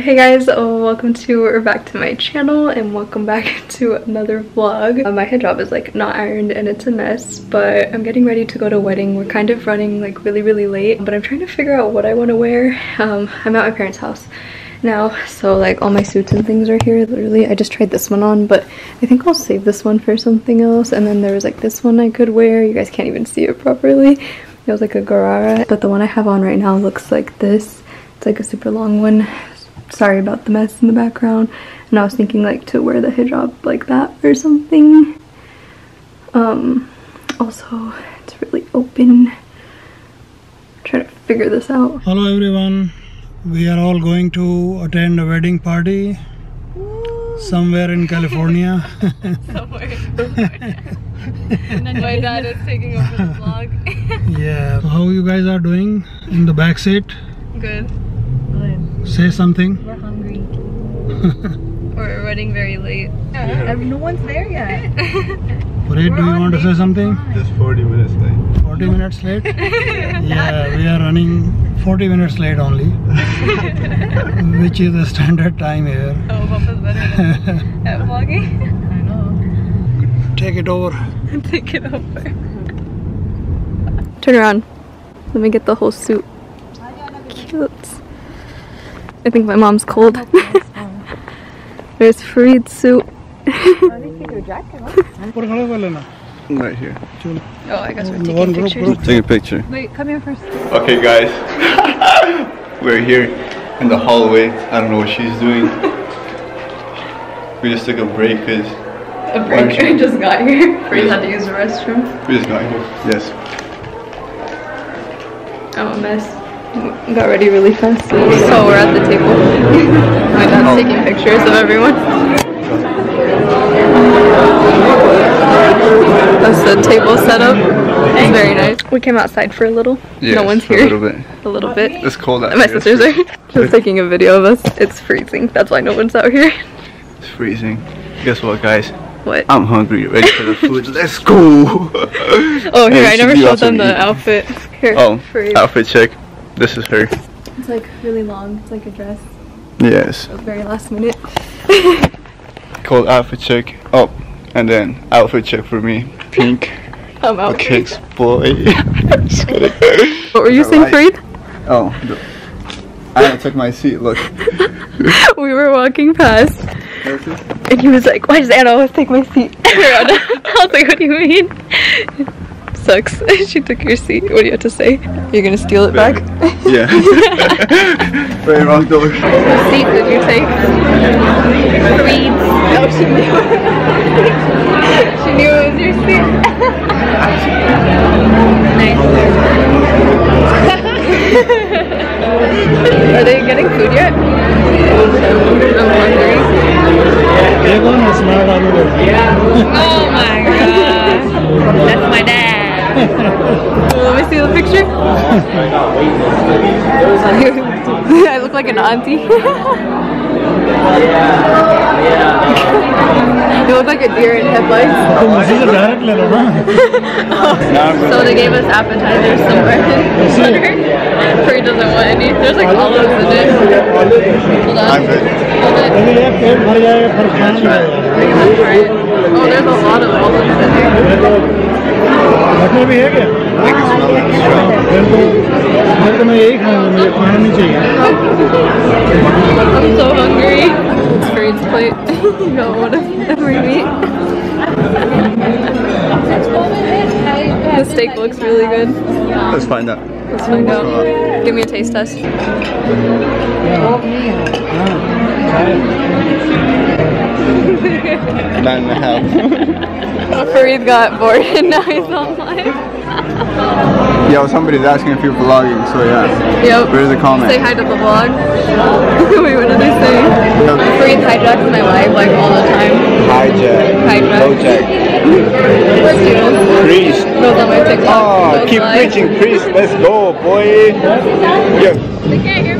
Hey guys, oh, welcome to or back to my channel and welcome back to another vlog. Uh, my hijab is like not ironed and it's a mess, but I'm getting ready to go to a wedding. We're kind of running like really, really late, but I'm trying to figure out what I want to wear. Um, I'm at my parents' house now, so like all my suits and things are here. Literally, I just tried this one on, but I think I'll save this one for something else. And then there was like this one I could wear. You guys can't even see it properly. It was like a Gharara, but the one I have on right now looks like this. It's like a super long one sorry about the mess in the background. And I was thinking like to wear the hijab like that or something. Um also it's really open. I'm trying to figure this out. Hello everyone. We are all going to attend a wedding party somewhere in California. Somewhere my dad is taking over the vlog. Yeah. How you guys are doing in the back seat? Good Say something. We're hungry. We're running very late. Yeah, no one's there yet. Farid, do you want to say something? Just 40 minutes late. 40 minutes late? yeah, we are running 40 minutes late only. which is the standard time here. Oh, Papa's better at vlogging. I know. Take it over. Take it over. Turn around. Let me get the whole suit. Cute. I think my mom's cold. There's Farid's suit. right here. Oh, I guess we're taking pictures. Take a picture. Wait, come here first. Okay, guys. We're here in the hallway. I don't know what she's doing. We just took a break because A break. I just got here. Farid had to use the restroom. we just got here. Yes. I'm a mess. Got ready really fast. So we're at the table. My dad's taking pictures of everyone. That's the table setup. It's very nice. We came outside for a little. Yes, no one's here. A little bit. A little bit. It's cold out My here. sisters are just taking a video of us. It's freezing. That's why no one's out here. It's freezing. Guess what, guys? What? I'm hungry. Ready for the food. Let's go. Oh, here, I never showed them the eating. outfit. Here, Oh, Farid. outfit check. This is her. It's like really long. It's like a dress. Yes. Very last minute. Called outfit check. Oh, and then outfit check for me. Pink. I'm out. Okay, boy. Just kidding. What were you saying. Farid? Oh, I took my seat. Look. we were walking past and he was like, why does Anna always take my seat? I was like, what do you mean? Sucks. she took your seat. What do you have to say? You're gonna steal it back? Yeah. Very wrong door. What seat did you take? Reed's. Oh, she knew. she knew it was your seat. nice. Are they getting food yet? I'm hungry. Oh my god. That's my dad. Let me see the picture. I look like an auntie. you look like a deer in headlights. So they gave us appetizers, some bread and butter. Free doesn't want any. There's like olives in it. Hold on. Hold it. Try it. Oh, there's a lot of olives in there. Button भी है क्या I can smell it strong. फिर तो फिर तो मैं यही खाऊंगा मुझे खाना नहीं चाहिए I'm so hungry. It's Farid's plate. you got one of every meat. the steak looks really good. Let's find out. Let's find out. Give me a taste test. Nine and a half. Farid got bored and now he's on live. Yo, somebody's asking if you're vlogging, so yeah. Yep. Where's the comment? Say hi to the vlog. Wait, what did they say? Farid hijacks my live like all the time. Hijack. Hijack. Bojack. Priest. Goes on my TikTok. Oh, keep live. preaching, priest. Let's go, boy. Yo. They can't hear me,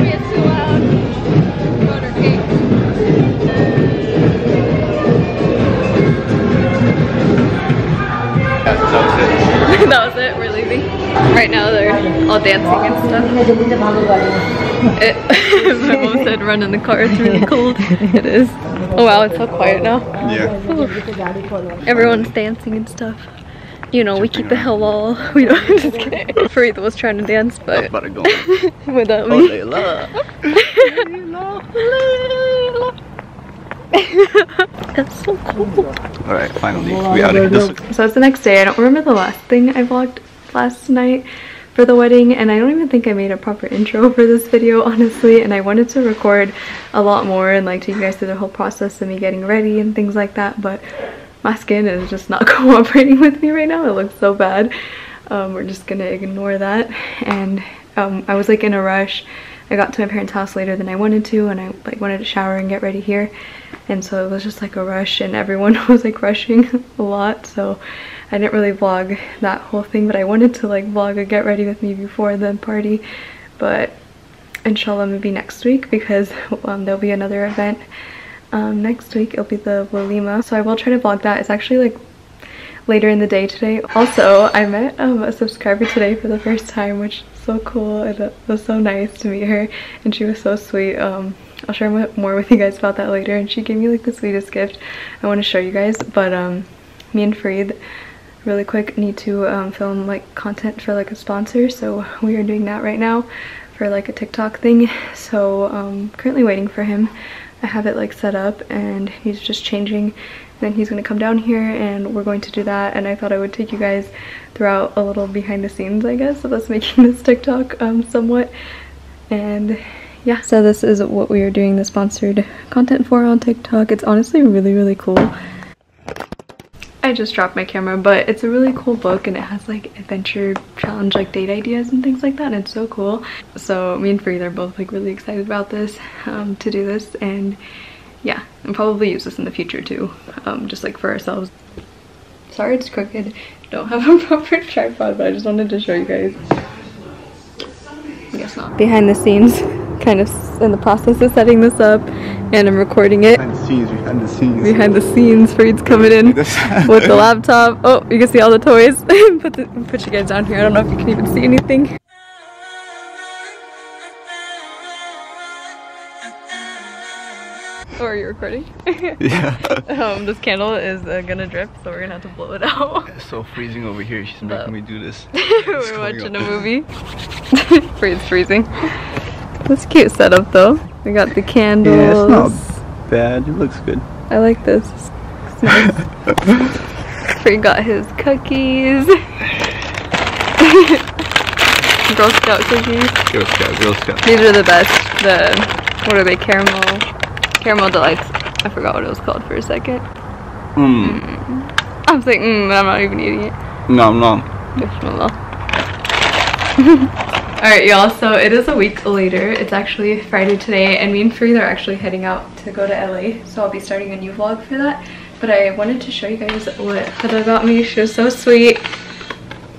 Right now they're all dancing and stuff. It, my mom said run in the car, it's really cold. It is. Oh wow, it's so quiet now. Yeah. Everyone's dancing and stuff. You know, we keep the hell halal. We don't just kidding. Farid was trying to dance, but About to go. without Oh, me. Layla. That's so cool. All right, finally, we out of this. So it's the next day. I don't remember the last thing I vlogged last night for the wedding and I don't even think I made a proper intro for this video honestly and I wanted to record a lot more and like take you guys through the whole process of me getting ready and things like that but my skin is just not cooperating with me right now. It looks so bad. Um, we're just gonna ignore that and um, I was like in a rush. I got to my parents' house later than I wanted to and I like wanted to shower and get ready here. And so it was just like a rush and everyone was like rushing a lot. So I didn't really vlog that whole thing but I wanted to like vlog a get ready with me before the party. But inshallah maybe next week because um, there'll be another event um, next week. It'll be the walima. So I will try to vlog that. It's actually like later in the day today. Also I met um, a subscriber today for the first time which is so cool it was so nice to meet her and she was so sweet. Um, I'll share more with you guys about that later and she gave me like the sweetest gift I want to show you guys but um me and Farid really quick need to um, film like content for like a sponsor so we are doing that right now for like a TikTok thing. So um currently waiting for him I have it like set up and he's just changing. Then he's gonna come down here and we're going to do that and I thought I would take you guys throughout a little behind the scenes I guess of us making this TikTok um somewhat. And yeah. So this is what we are doing the sponsored content for on TikTok. It's honestly really really cool I just dropped my camera, but it's a really cool book and it has like adventure challenge like date ideas and things like that and it's so cool. So me and Farid are both like really excited about this, um, to do this and yeah, and probably use this in the future too, um, just like for ourselves. Sorry it's crooked, don't have a proper tripod but I just wanted to show you guys. I guess not. Behind the scenes, kind of in the process of setting this up and I'm recording it Behind the scenes, behind the scenes. behind the scenes. Farid's coming in with the laptop. Oh, you can see all the toys. put, the, put you guys down here. I don't know if you can even see anything. Oh, are you recording? yeah. um, this candle is uh, gonna drip, so we're gonna have to blow it out. It's so freezing over here. She's making me do this. we're watching a movie. Farid's freezing. That's a cute setup though. We got the candles. Yeah, it's not bad. It looks good. I like this. It's nice. Free got his cookies. Girl Scout cookies. Girl Scout, Girl Scout. These are the best. The what are they? Caramel, caramel delights. I forgot what it was called for a second. Mmm. I was like, mm, but I'm not even eating it. Nom nom. Bismillah. Alright y'all, so it is a week later. It's actually Friday today and me and Farid are actually heading out to go to LA. So I'll be starting a new vlog for that. But I wanted to show you guys what Huda got me. She was so sweet.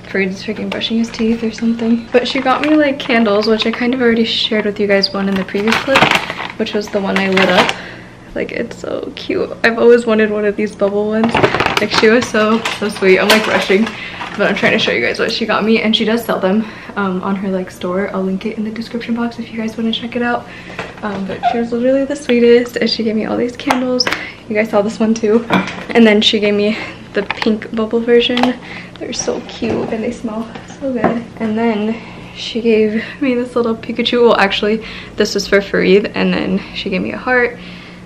Farid's freaking brushing his teeth or something. But she got me like candles, which I kind of already shared with you guys one in the previous clip, which was the one I lit up. Like it's so cute. I've always wanted one of these bubble ones. Like she was so, so sweet. I'm like rushing, but I'm trying to show you guys what she got me. And she does sell them um, on her like store. I'll link it in the description box if you guys want to check it out. Um, but she was literally the sweetest and she gave me all these candles. You guys saw this one too. And then she gave me the pink bubble version. They're so cute and they smell so good. And then she gave me this little Pikachu. Well, actually, this was for Farid. And then she gave me a heart.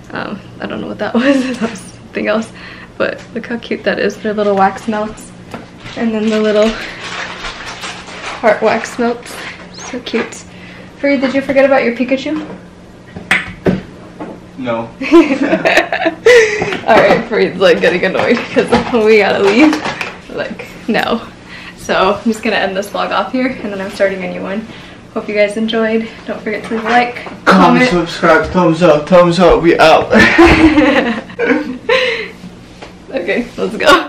Um, I don't know what that was. that was something else. But look how cute that is. Their little wax melts. And then the little heart wax melts. So cute. Farid, did you forget about your Pikachu? No. Alright, Farid's like getting annoyed because we gotta leave. Like, no. So I'm just gonna end this vlog off here and then I'm starting a new one. Hope you guys enjoyed. Don't forget to leave a like, comment. subscribe, thumbs up, thumbs up. We out. Okay, let's go.